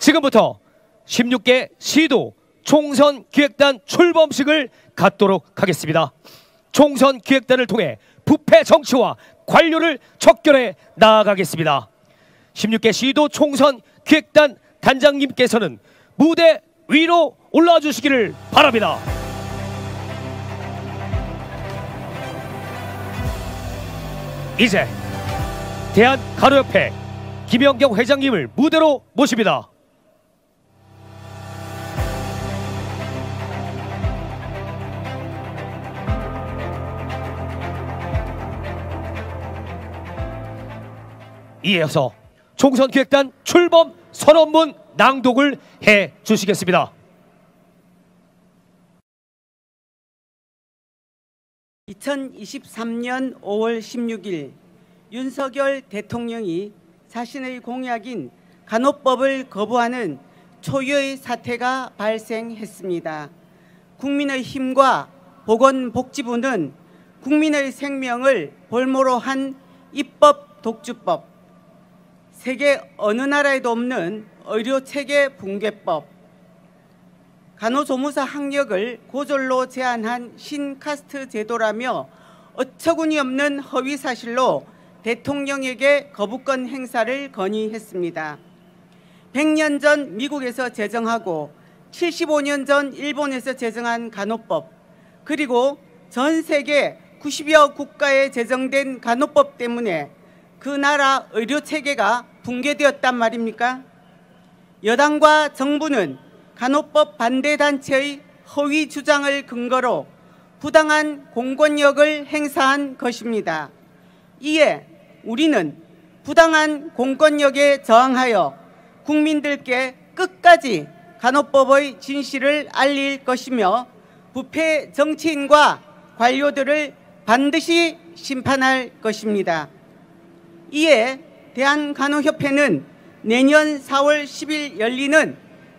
지금부터 16개 시도 총선 기획단 출범식을 갖도록 하겠습니다. 총선 기획단을 통해 부패 정치와 관료를 척결해 나아가겠습니다. 16개 시도 총선 기획단 단장님께서는 무대 위로 올라와 주시기를 바랍니다. 이제 대한가로협회 김영경 회장님을 무대로 모십니다. 이어서 총선 기획단 출범 선언문 낭독을 해 주시겠습니다. (2023년 5월 16일) 윤석열 대통령이 자신의 공약인 간호법을 거부하는 초유의 사태가 발생했습니다. 국민의 힘과 보건복지부는 국민의 생명을 볼모로 한 입법 독주법, 세계 어느 나라에도 없는 의료체계 붕괴법, 간호조무사 학력을 고졸로 제한한 신카스트 제도라며 어처구니 없는 허위 사실로 대통령에게 거부권 행사를 건의했습니다. 100년 전 미국에서 제정하고 75년 전 일본에서 제정한 간호법 그리고 전 세계 90여 국가에 제정된 간호법 때문에 그 나라 의료체계가 붕괴되었단 말입니까? 여당과 정부는 간호법 반대단체의 허위 주장을 근거로 부당한 공권력을 행사한 것입니다. 이에 우리는 부당한 공권력에 저항하여 국민들께 끝까지 간호법의 진실을 알릴 것이며 부패 정치인과 관료들을 반드시 심판할 것입니다. 이에 대한간호협회는 내년 4월 10일 열리는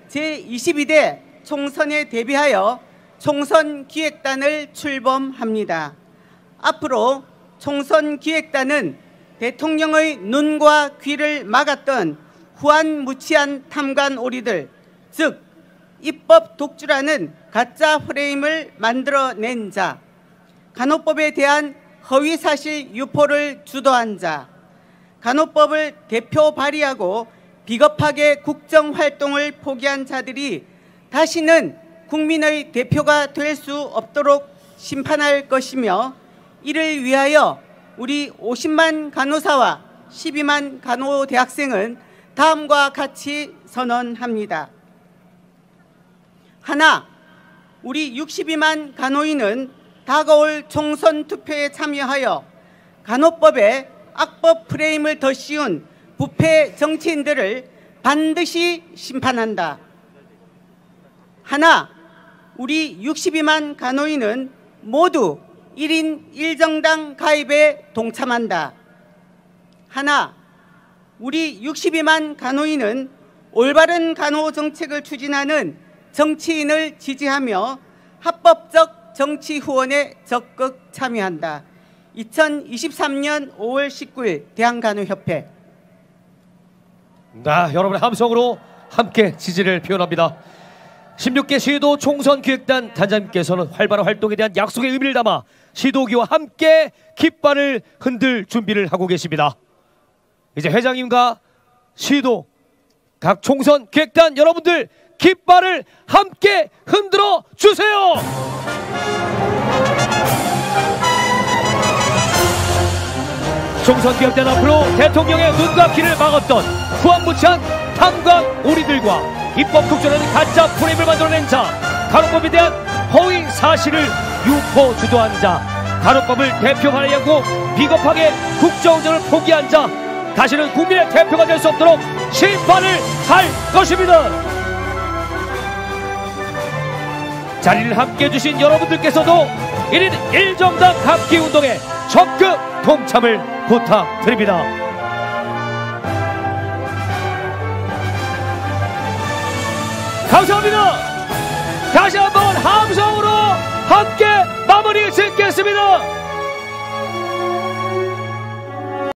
제22대 총선에 대비하여 총선 기획단을 출범합니다. 앞으로 총선 기획단은 대통령의 눈과 귀를 막았던 후한무치한 탐관 오리들, 즉 입법 독주라는 가짜 프레임을 만들어낸 자, 간호법에 대한 허위사실 유포를 주도한 자, 간호법을 대표 발의하고 비겁하게 국정활동을 포기한 자들이 다시는 국민의 대표가 될 수 없도록 심판할 것이며 이를 위하여 우리 50만 간호사와 12만 간호대학생은 다음과 같이 선언합니다. 하나, 우리 62만 간호인은 다가올 총선 투표에 참여하여 간호법에 악법 프레임을 더 씌운 부패 정치인들을 반드시 심판한다. 하나, 우리 62만 간호인은 모두 1인 1정당 가입에 동참한다. 하나, 우리 62만 간호인은 올바른 간호 정책을 추진하는 정치인을 지지하며 합법적 정치 후원에 적극 참여한다. 2023년 5월 19일 대한간호협회 나 여러분의 함성으로 함께 지지를 표현합니다. 16개 시도 총선 기획단 단장님께서는 활발한 활동에 대한 약속의 의미를 담아 시도기와 함께 깃발을 흔들 준비를 하고 계십니다. 이제 회장님과 시도 각 총선 기획단 여러분들 깃발을 함께 흔들어 주세요. 총선 기획단 앞으로 대통령의 눈과 귀를 막았던 후한무치한 탐관 오리들과 입법 독점하는 가짜 프레임을 만들어낸 자 간호법에 대한 허위 사실을 유포 주도한 자 간호법을 대표 발의하고 비겁하게 국정운전을 포기한 자 다시는 국민의 대표가 될 수 없도록 심판을 할 것입니다. 자리를 함께 해주신 여러분들께서도 1인 1정당 각기 운동에 적극 동참을 부탁드립니다. 감사합니다. 다시 한번 함성으로 함께 마무리 짓겠습니다.